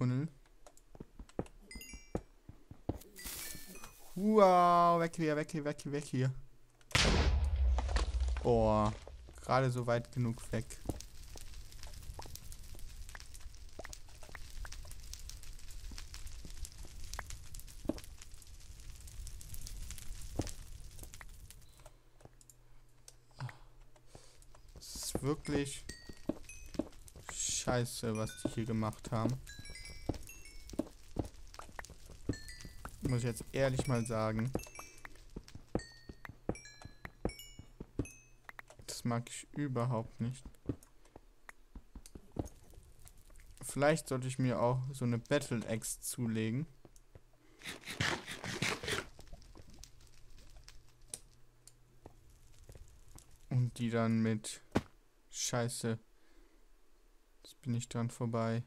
Tunnel. Wow, weg hier, weg hier, weg hier, weg hier. Oh, gerade so weit genug weg. Es ist wirklich scheiße, was die hier gemacht haben. Muss ich jetzt ehrlich mal sagen. Das mag ich überhaupt nicht. Vielleicht sollte ich mir auch so eine Battle Axe zulegen. Und die dann mit Scheiße. Jetzt bin ich dran vorbei.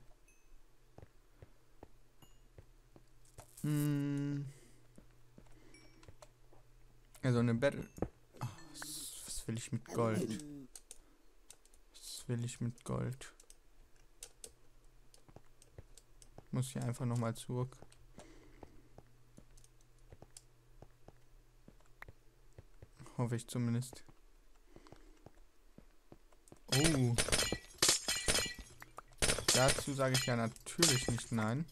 Also eine Battle. Ach, was, will ich mit Gold? Was will ich mit Gold? Muss hier einfach nochmal zurück. Hoffe ich zumindest. Oh. Dazu sage ich ja natürlich nicht nein.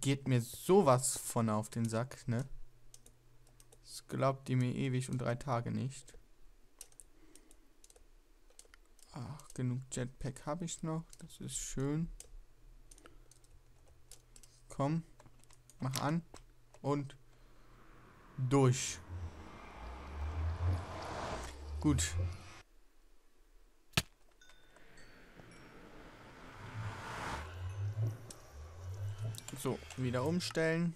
Geht mir sowas von auf den Sack, ne? Das glaubt ihr mir ewig und drei Tage nicht. Ach, genug Jetpack habe ich noch. Das ist schön. Komm. Mach an. Und durch. Gut. So, wieder umstellen.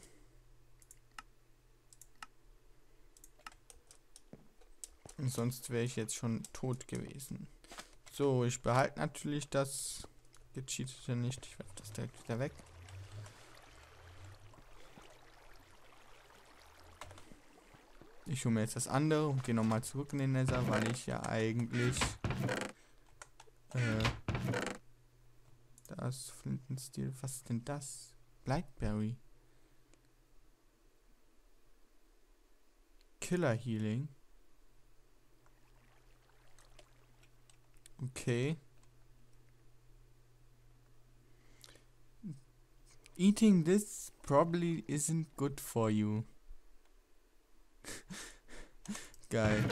Sonst wäre ich jetzt schon tot gewesen. So, ich behalte natürlich das gecheatete nicht. Ich werfe das direkt wieder weg. Ich hole mir jetzt das andere und gehe nochmal zurück in den Nether, weil ich ja eigentlich äh, das Flintenstil. Was ist denn das? Blackberry. Killer Healing. Okay. Eating this probably isn't good for you. Geil.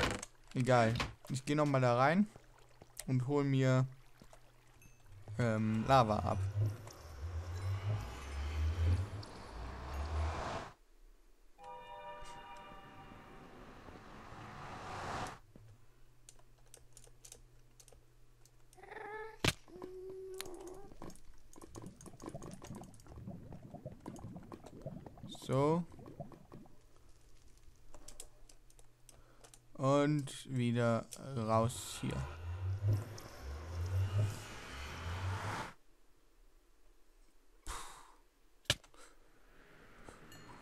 Egal. Ich gehe nochmal da rein und hol mir ähm, Lava ab. So. Und wieder raus hier.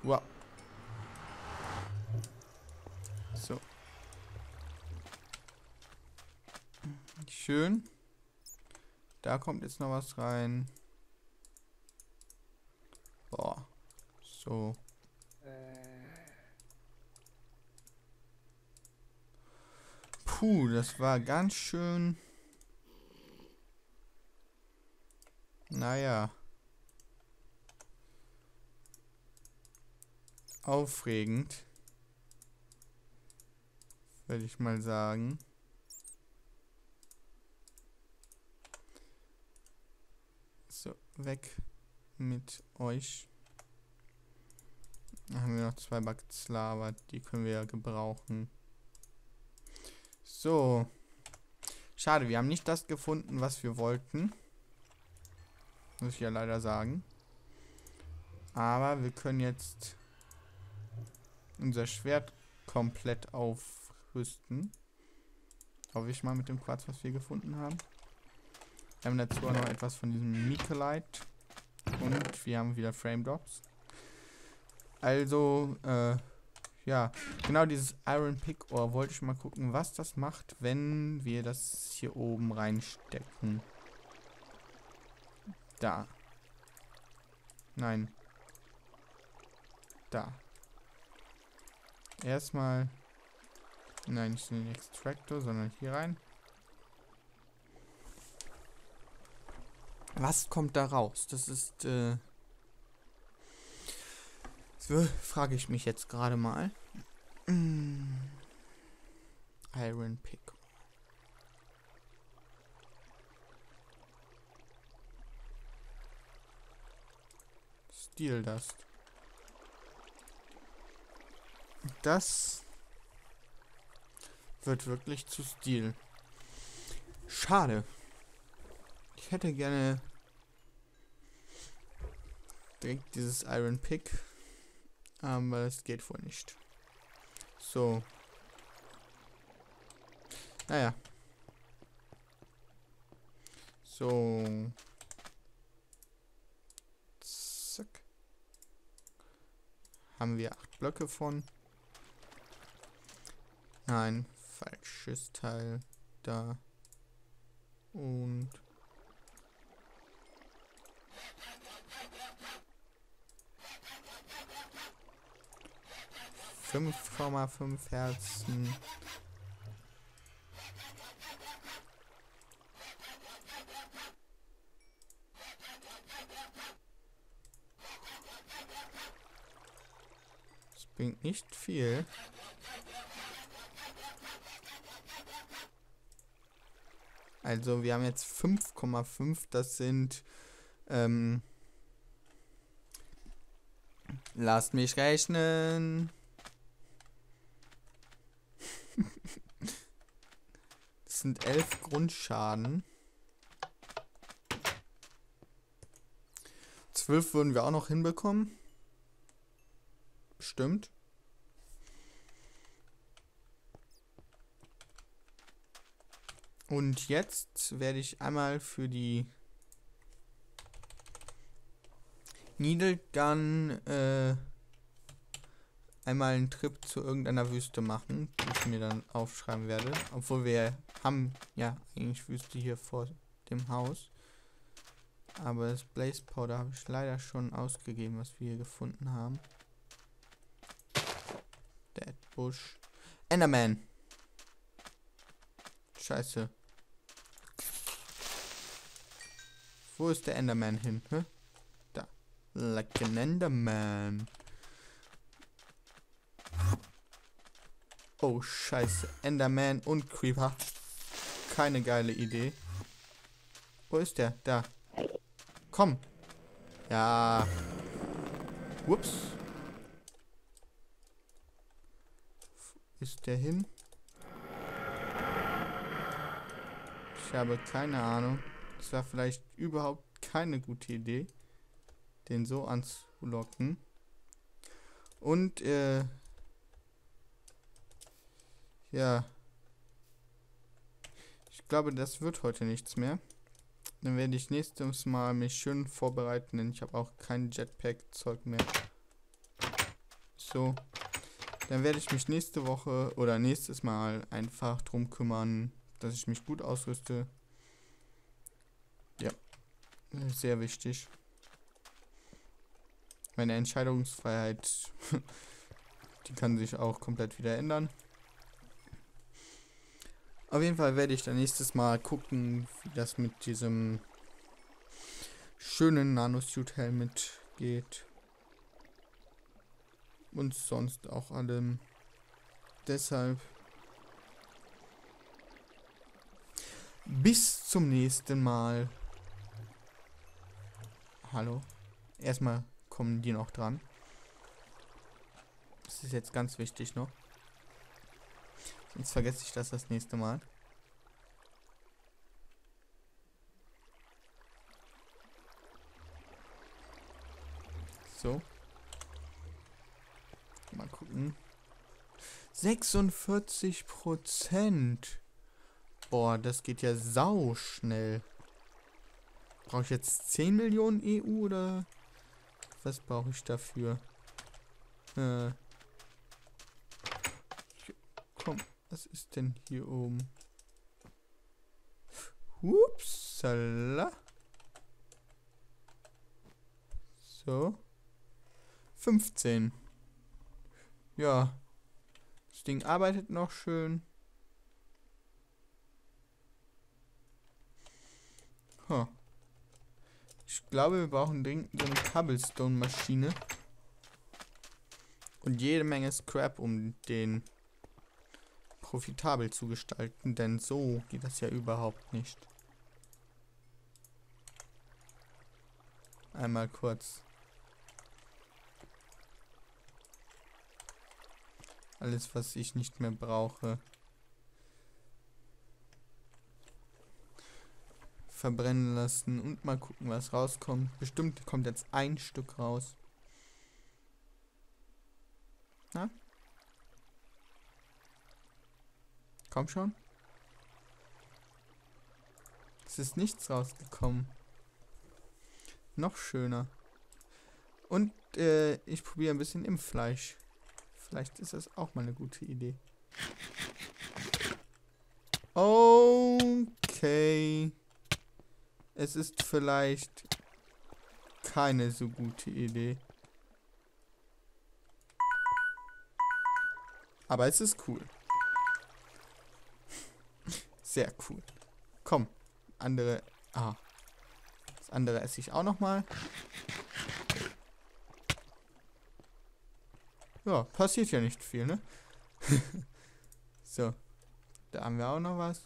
Wow. So. Schön. Da kommt jetzt noch was rein. Boah. So. Puh, das war ganz schön. Naja. Aufregend. Würde ich mal sagen. So, weg mit euch. Dann haben wir noch zwei Buckets Lava, die können wir gebrauchen. So. Schade, wir haben nicht das gefunden, was wir wollten. Muss ich ja leider sagen. Aber wir können jetzt unser Schwert komplett aufrüsten. Hoffe ich mal mit dem Quarz, was wir gefunden haben. Wir haben dazu auch noch etwas von diesem Mikolite. Und wir haben wieder Frame Drops. Also, äh, ja, genau dieses Iron Pick Ohr wollte ich mal gucken, was das macht, wenn wir das hier oben reinstecken. Da. Nein. Da. Erstmal. Nein, nicht in den Extractor, sondern hier rein. Was kommt da raus? Das ist, äh. Frage ich mich jetzt gerade mal. Iron Pick. Steel Dust. Das wird wirklich zu Stil. Schade. Ich hätte gerne direkt dieses Iron Pick. Aber es geht wohl nicht. So. Naja. So. Zack. Haben wir acht Blöcke von. Nein, falsches Teil. Da. Und 5,5 Herzen. Das bringt nicht viel. Also wir haben jetzt 5,5, das sind ähm, Lasst mich rechnen. Das sind elf Grundschaden. Zwölf würden wir auch noch hinbekommen. Stimmt. Und jetzt werde ich einmal für die Needle Gun äh, einmal einen Trip zu irgendeiner Wüste machen, die ich mir dann aufschreiben werde. Obwohl wir haben ja eigentlich Wüste hier vor dem Haus. Aber das Blaze Powder habe ich leider schon ausgegeben, was wir hier gefunden haben. Dead Bush. Enderman. Scheiße. Wo ist der Enderman hin? Hä? Like an Enderman. Oh, scheiße. Enderman und Creeper. Keine geile Idee. Wo ist der? Da. Komm. Ja. Ups. Ist der hin? Ich habe keine Ahnung. Das war vielleicht überhaupt keine gute Idee den so anzulocken. Und, äh, ja. Ich glaube, das wird heute nichts mehr. Dann werde ich nächstes Mal mich schön vorbereiten, denn ich habe auch kein Jetpack-Zeug mehr. So. Dann werde ich mich nächste Woche oder nächstes Mal einfach drum kümmern, dass ich mich gut ausrüste. Ja. Sehr wichtig meine Entscheidungsfreiheit, die kann sich auch komplett wieder ändern. Auf jeden Fall werde ich dann nächstes Mal gucken, wie das mit diesem schönen Nanosuit Helmet geht. Und sonst auch allem. Deshalb bis zum nächsten Mal. Hallo. Erstmal kommen die noch dran. Das ist jetzt ganz wichtig noch. Sonst vergesse ich das das nächste Mal. So. Mal gucken. 46 Prozent. Boah, das geht ja sau schnell. Brauche ich jetzt 10 Millionen EU oder was brauche ich dafür? Äh. Komm, was ist denn hier oben? Upsala. So. 15. Ja. Das Ding arbeitet noch schön. Huh. Ich glaube, wir brauchen dringend so eine Cobblestone-Maschine. Und jede Menge Scrap, um den profitabel zu gestalten, denn so geht das ja überhaupt nicht. Einmal kurz. Alles, was ich nicht mehr brauche. Verbrennen lassen und mal gucken, was rauskommt. Bestimmt kommt jetzt ein Stück raus. Na? Komm schon. Es ist nichts rausgekommen. Noch schöner. Und äh, ich probiere ein bisschen im Fleisch. Vielleicht ist das auch mal eine gute Idee. Okay. Es ist vielleicht keine so gute Idee. Aber es ist cool. Sehr cool. Komm, andere. Ah. Das andere esse ich auch noch mal. Ja, passiert ja nicht viel, ne? so. Da haben wir auch noch was.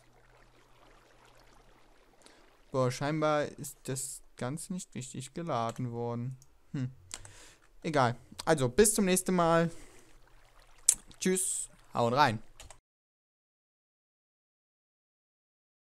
Boah, scheinbar ist das Ganze nicht richtig geladen worden. Hm. Egal. Also, bis zum nächsten Mal. Tschüss. Hauen rein.